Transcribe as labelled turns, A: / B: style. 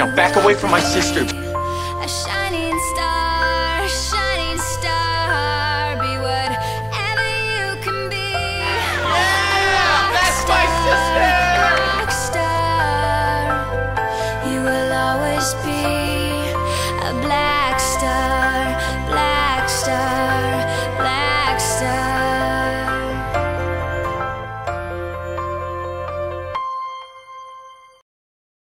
A: Now back away from my sister.
B: A shining star, shining star, be whatever you can be.
A: Yeah, that's my sister.
B: Rock star, you will always be a black star.